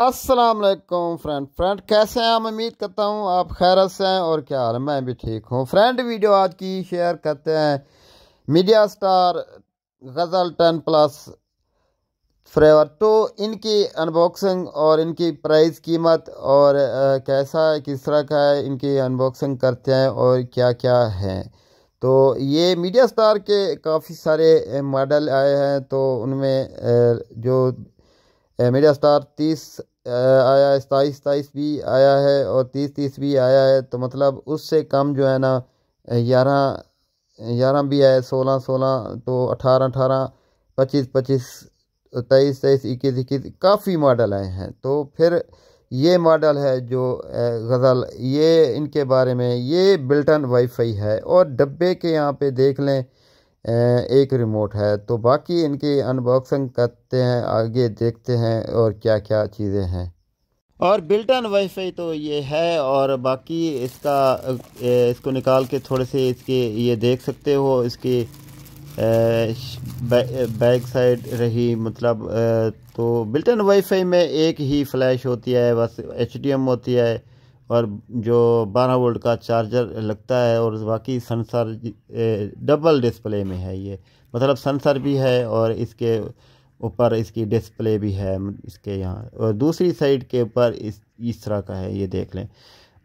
वालेकुम friend. Friend कैसे हैं? मैं उम्मीद करता हूँ आप खैर से हैं और क्या हाल है? मैं भी ठीक हूँ। फ्रेंड वीडियो आज की शेयर करते हैं मीडिया स्टार गज़ल टेन प्लस फ्लेवर तो इनकी अनबॉक्सिंग और इनकी प्राइस कीमत और आ, कैसा है किस तरह का है इनकी अनबॉक्सिंग करते हैं और क्या क्या है। तो ये मीडिया स्टार के काफ़ी सारे मॉडल आए हैं तो उनमें जो मीडिया स्टार तीस आया, सताईस सताईस भी आया है और तीस तीस भी आया है। तो मतलब उससे कम जो है ना, ग्यारह ग्यारह भी आए सोलह सोलह तो अठारह अठारह, पच्चीस पच्चीस, तेईस तेईस, इक्कीस इक्कीस, काफ़ी मॉडल आए हैं। तो फिर ये मॉडल है जो गज़ल, ये इनके बारे में, ये बिल्टन वाईफाई है। और डब्बे के यहाँ पे देख लें एक रिमोट है। तो बाकी इनकी अनबॉक्सिंग करते हैं, आगे देखते हैं और क्या क्या चीज़ें हैं। और बिल्टन वाईफाई तो ये है और बाकी इसका इसको निकाल के थोड़े से इसके ये देख सकते हो। इसकी बैक साइड रही मतलब तो बिल्टन वाईफाई में एक ही फ्लैश होती है, बस एचडीएम होती है। और जो 12 वोल्ट का चार्जर लगता है और बाकी सेंसर डबल डिस्प्ले में है ये। मतलब सेंसर भी है और इसके ऊपर इसकी डिस्प्ले भी है, इसके यहाँ। और दूसरी साइड के ऊपर इस इस तरह का है, ये देख लें।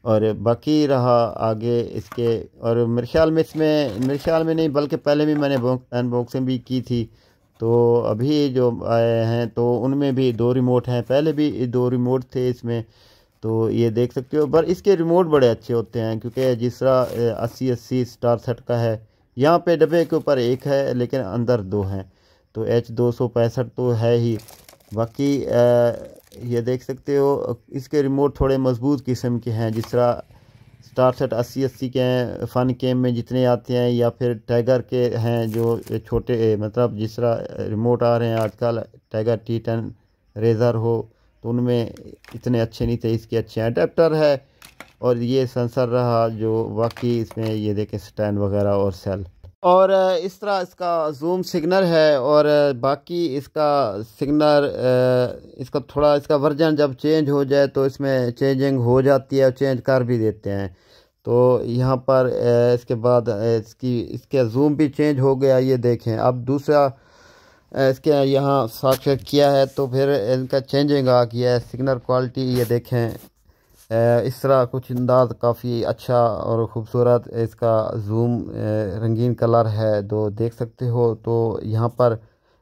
और बाकी रहा आगे इसके, और मेरे ख्याल में इसमें, मेरे ख्याल में नहीं, बल्कि पहले भी मैंने अनबॉक्सिंग भी की थी। तो अभी जो आए हैं तो उनमें भी दो रिमोट हैं। पहले भी दो रिमोट थे इसमें। तो ये देख सकते हो, पर इसके रिमोट बड़े अच्छे होते हैं, क्योंकि जिस तरह अस्सी अस्सी स्टार सेट का है, यहाँ पे डब्बे के ऊपर एक है, लेकिन अंदर दो हैं। तो एच दो सौ पैंसठ तो है ही। बाकी ये देख सकते हो, इसके रिमोट थोड़े मज़बूत किस्म के हैं, जिस तरह स्टार सेट अस्सी अस्सी के हैं फ़न केम में जितने आते हैं, या फिर टाइगर के हैं, जो छोटे मतलब जिस तरह रिमोट आ रहे हैं, आजकल टाइगर टी टेन रेज़र हो तो उनमें इतने अच्छे नहीं थे, इसके अच्छे अडेप्टर है। और ये सेंसर रहा जो बाकी इसमें ये देखें स्टैंड वगैरह और सेल और इस तरह इसका जूम सिग्नल है और बाकी इसका सिग्नल इसका थोड़ा इसका वर्जन जब चेंज हो जाए तो इसमें चेंजिंग हो जाती है और चेंज कर भी देते हैं। तो यहाँ पर इसके बाद इसकी, इसके जूम भी चेंज हो गया, ये देखें। अब दूसरा इसके यहाँ साक्षर किया है तो फिर इनका चेंजिंग आ गया है सिग्नल क्वालिटी ये देखें। इस तरह कुछ अंदाज काफ़ी अच्छा और ख़ूबसूरत इसका जूम रंगीन कलर है तो देख सकते हो तो यहाँ पर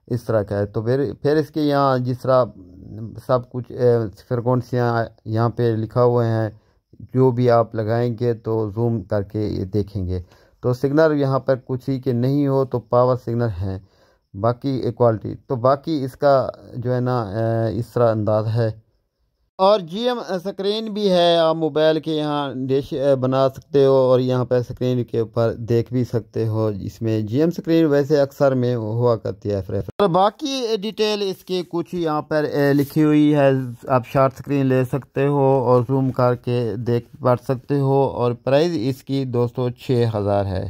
इस तरह का है। तो फिर फिर इसके यहाँ जिस तरह सब कुछ फ्रिक्वेंसियाँ यहाँ पे लिखा हुए हैं, जो भी आप लगाएँगे तो जूम करके ये देखेंगे। तो सिग्नल यहाँ पर कुछ ही के नहीं हो तो पावर सिग्नल हैं। बाकी इक्वालिटी तो बाकी इसका जो है ना इस तरह अंदाज है। और जीएम स्क्रीन भी है, आप मोबाइल के यहाँ डिश बना सकते हो और यहाँ पर स्क्रीन के ऊपर देख भी सकते हो इसमें जीएम स्क्रीन वैसे अक्सर में हुआ करती है फ्रेश और बाकी डिटेल इसकी कुछ यहाँ पर लिखी हुई है, आप शार्ट स्क्रीन ले सकते हो और जूम करके देख, पढ़ सकते हो और प्राइस इसकी दोस्तों छः हज़ार है।